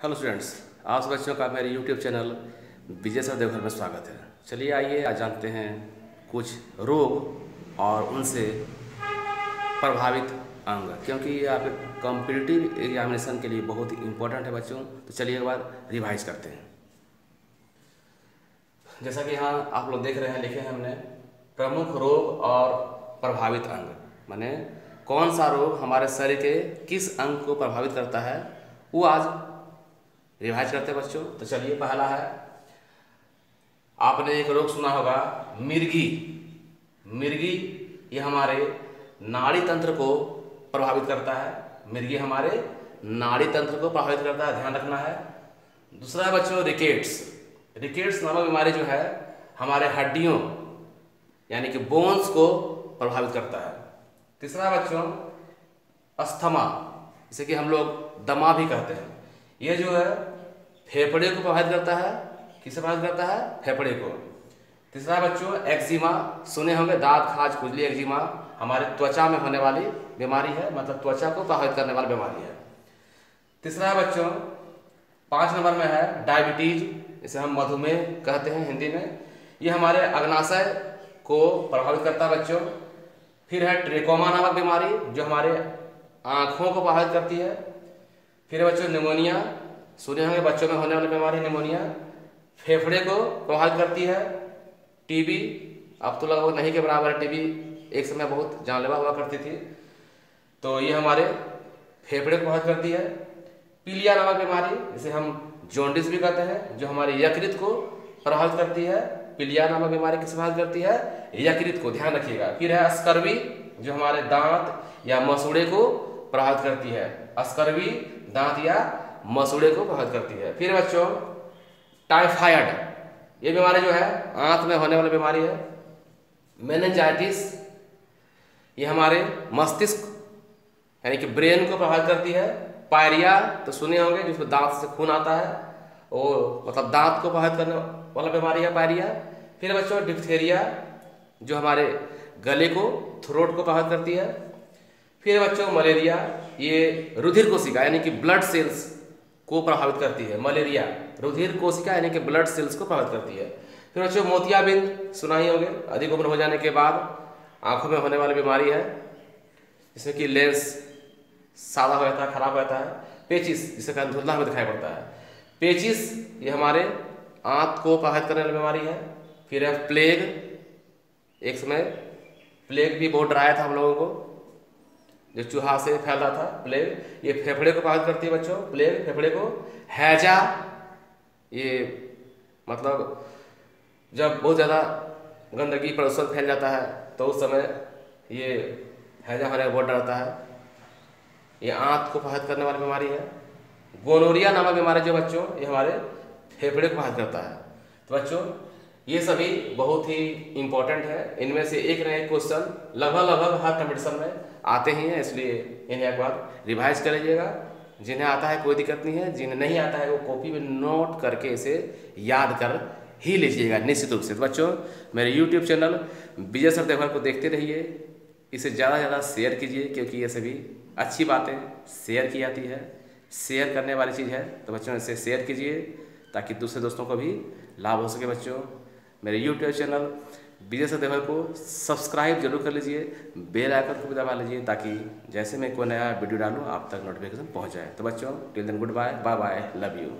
Hello students आप सब बच्चों का मेरे YouTube channel Vijay sir Deoghar में स्वागत है। चलिए आइए, आज जानते हैं कुछ रोग और उनसे प्रभावित अंग, क्योंकि ये आप कॉम्पिटिटिव एग्जामिनेशन के लिए बहुत इंपॉर्टेंट है बच्चों। तो चलिए एक बार रिवाइज करते हैं। जैसा कि यहाँ आप लोग देख रहे हैं, लिखे हैं हमने, प्रमुख रोग और प्रभावित अंग, माने कौन सा रोग हमारे शरीर के किस अंग को प्रभावित करता है, वो आज रिवाइज करते बच्चों। तो चलिए, पहला है। आपने एक रोग सुना होगा, मिर्गी। मिर्गी ये हमारे नाड़ी तंत्र को प्रभावित करता है। मिर्गी हमारे नाड़ी तंत्र को प्रभावित करता है, ध्यान रखना है। दूसरा है बच्चों रिकेट्स रिकेट्स नामक बीमारी जो है, हमारे हड्डियों, यानी कि बोन्स को प्रभावित करता है। तीसरा बच्चों अस्थमा जिसे कि हम लोग दमा भी कहते हैं। ये जो है, फेफड़े को प्रभावित करता है, किसे प्रभावित करता है? फेफड़े को। तीसरा बच्चों एक्जिमा सुने होंगे, दांत, खाज, खुजली एक्जिमा हमारे त्वचा में होने वाली बीमारी है मतलब त्वचा को प्रभावित करने वाली बीमारी है। तीसरा बच्चों, पाँच नंबर में है, डायबिटीज़, इसे हम मधुमेह कहते हैं हिंदी में। ये हमारे अग्नाशय को प्रभावित करता है बच्चों। फिर है ट्रेकोमा नामक बीमारी, जो हमारे आँखों को प्रभावित करती है। फिर बच्चों निमोनिया, सुने होंगे बच्चों में होने वाली बीमारी निमोनिया, फेफड़े को प्रभावित करती है, टीबी अब तो लगभग नहीं के बराबर है, टीबी एक समय बहुत जानलेवा हुआ करती थी तो ये हमारे फेफड़े को प्रभावित करती है, पीलिया नामक बीमारी, जिसे हम जॉन्डिस भी कहते हैं, जो हमारे यकृत को प्रभावित करती है, पीलिया नामक बीमारी किस प्रभावित करती है? यकृत को, ध्यान रखिएगा, फिर है स्कर्वी जो हमारे दांत या मसूड़े को प्रभावित करती है स्कर्वी दांत या मसूड़े को प्रभावित करती है। फिर बच्चों टाइफाइड ये बीमारी जो है, आंत में होने वाली बीमारी है। मेनेजाइटिस ये हमारे मस्तिष्क, यानी कि ब्रेन को प्रभावित करती है। पायरिया तो सुने होंगे जिसमें दांत से खून आता है, वो मतलब दांत को प्रभावित करने वाला बीमारी है पायरिया। फिर बच्चों डिप्थेरिया जो हमारे गले को थ्रोट को प्रभावित करती है। फिर बच्चों, मलेरिया, ये रुधिर कोशिका, यानी कि ब्लड सेल्स को प्रभावित करती है। मलेरिया, रुधिर कोशिका, यानी कि ब्लड सेल्स को प्रभावित करती है। फिर बच्चों, मोतियाबिंद सुना ही होंगे अधिक उम्र हो जाने के बाद आँखों में होने वाली बीमारी है, जिसमें कि लेंस सादा हो जाता है, खराब हो जाता है। पेचिस, जिसे कारण धुंधला हमें दिखाई पड़ता है। पेचिस, ये हमारे आंत को प्रभावित करने वाली बीमारी है। फिर है प्लेग एक समय प्लेग भी बहुत डराया था हम लोगों को। जो चूहा से फैलता था, प्लेग, ये फेफड़े को प्रभावित करती है बच्चों, प्लेग, फेफड़े को। हैजा, ये मतलब जब बहुत ज़्यादा गंदगी, प्रदूषण फैल जाता है तो उस समय ये हैजा होने का बहुत डरता है। ये आंत को प्रभावित करने वाली बीमारी है। गोनोरिया नामक बीमारी जो बच्चों, ये हमारे फेफड़े को प्रभावित करता है। तो बच्चों ये सभी बहुत ही इंपॉर्टेंट है। इनमें से एक न एक क्वेश्चन लगभग लगभग हर कंपटीशन में आते ही हैं, इसलिए इन्हें एक बार रिवाइज कर लीजिएगा जिन्हें आता है कोई दिक्कत नहीं है, जिन्हें नहीं आता है वो कॉपी में नोट करके इसे याद कर ही लीजिएगा निश्चित रूप से। तो बच्चों, मेरे YouTube channel Vijay sir Deoghar को देखते रहिए। इसे ज़्यादा से ज़्यादा शेयर कीजिए, क्योंकि ये सभी अच्छी बातें शेयर की जाती है। शेयर करने वाली चीज़ है तो बच्चों इसे शेयर कीजिए, ताकि दूसरे दोस्तों को भी लाभ हो सके बच्चों। मेरे यूट्यूब चैनल विजय सदेवर को सब्सक्राइब ज़रूर कर लीजिए बेल आइकन को भी दबा लीजिए ताकि जैसे मैं कोई नया वीडियो डालूँ, आप तक नोटिफिकेशन पहुँच जाए। तो बच्चों till then good bye bye bye love you